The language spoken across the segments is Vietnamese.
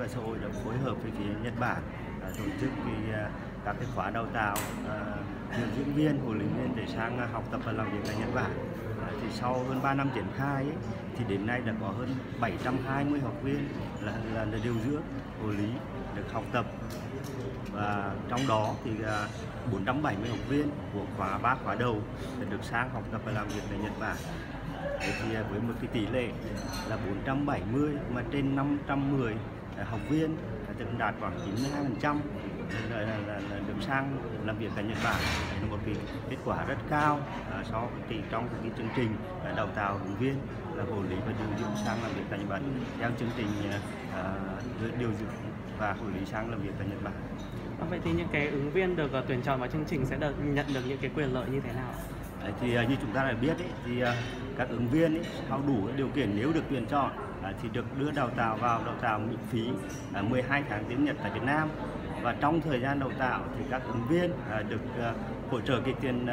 và xã hội đã phối hợp với phía Nhật Bản à, tổ chức cái à, các cái khóa đào tạo à, điều dưỡng viên huấn luyện viên để sang học tập và làm việc tại Nhật Bản. Thì sau hơn 3 năm triển khai ấy, thì đến nay đã có hơn 720 học viên là, là, là điều dưỡng hộ lý được học tập. Và trong đó thì 470 học viên của khóa ba khóa đầu được sang học tập và làm việc tại Nhật Bản. Thì với một cái tỷ lệ là 470 mà trên 510 học viên tức đạt khoảng 92% là, là, là, là được sang làm việc tại Nhật Bản là một cái kết quả rất cao à, so với trong cái chương trình à, đào tạo ứng viên là hộ lý và điều dưỡng sang làm việc tại Nhật Bản theo chương trình à, điều dưỡng và hộ lý sang làm việc tại Nhật Bản. Vậy thì những cái ứng viên được tuyển chọn vào chương trình sẽ được nhận được những cái quyền lợi như thế nào? Đấy, thì như chúng ta đã biết ấy, thì các ứng viên ấy, sau đủ điều kiện nếu được tuyển chọn À, thì được đưa đào tạo vào đào tạo miễn phí à, 12 tháng tiếng Nhật tại Việt Nam. Và trong thời gian đào tạo thì các ứng viên à, được hỗ trợ cái tiền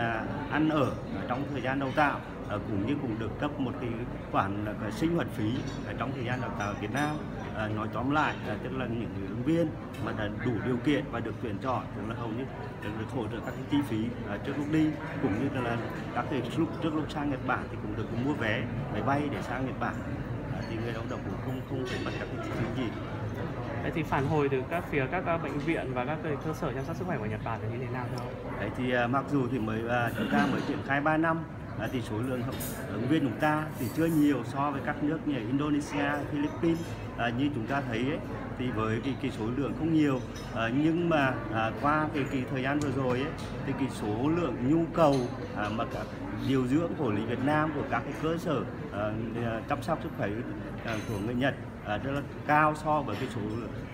ăn ở trong thời gian đào tạo cũng như cũng được cấp một cái khoản sinh hoạt phí trong thời gian đào tạo ở Việt Nam. Nói tóm lại là tức là những người ứng viên mà đã đủ điều kiện và được tuyển chọn tức là hầu như được, hỗ trợ các cái chi phí trước lúc đi cũng như là các cái lúc trước lúc sang Nhật Bản thì cũng được mua vé máy bay để sang Nhật Bản thì người lao động cũng không không phải mất các cái chi phí gì Đấy thì phản hồi từ các phía các bệnh viện và các cơ sở chăm sóc sức khỏe của Nhật Bản là như thế nào thưa ông? Đấy thì uh, mặc dù thì mới uh, chúng ta mới triển khai 3 năm uh, thì số lượng ứng viên chúng ta thì chưa nhiều so với các nước như Indonesia, Philippines à, như chúng ta thấy ấy, thì với cái, cái số lượng không nhiều à, nhưng mà à, qua cái, cái thời gian vừa rồi ấy, thì cái số lượng nhu cầu à, mà các điều dưỡng của lý Việt Nam của các cái cơ sở à, à chăm sóc sức khỏe à, của người Nhật à, rất là cao so với cái số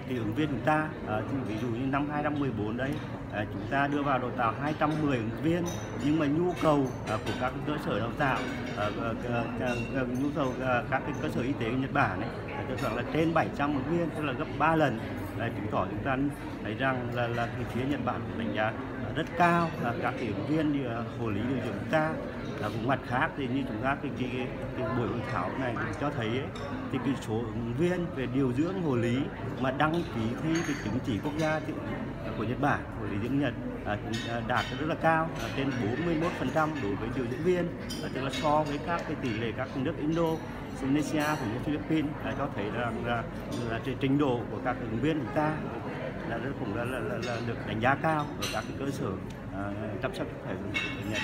cái ứng viên chúng ta. À, ví dụ như năm 2014 đấy à, chúng ta đưa vào đào tạo 210 ứng viên. Nhưng mà nhu cầu à, của các cơ sở đào tạo à, à, à, à, à nhu cầu à, các cái cơ sở y tế Nhật Bản ấy à, tức là trên 700 ứng viên tức là gấp 3 lần. Đấy, chứng tỏ chúng ta thấy rằng là là cái phía Nhật Bản đánh giá rất cao là các cái ứng viên như hồ lý điều dưỡng chúng ta là cũng mặt khác. Thì như chúng ta cái, cái, cái, cái buổi hội thảo này cũng cho thấy ấy, thì cái số ứng viên về điều dưỡng hồ lý mà đăng ký thi cái chứng chỉ quốc gia thì, của Nhật Bản hồ lý dưỡng Nhật à, à đạt rất là cao à, trên 41% đối với điều dưỡng viên. À, tức là so với các cái tỷ lệ các nước Indo Indonesia cũng như Philippines đã cho thấy rằng là, là, là trình độ của các ứng viên chúng ta là cũng là, là, là, là được đánh giá cao ở các cái cơ sở uh, chăm sóc sức khỏe của Nhật.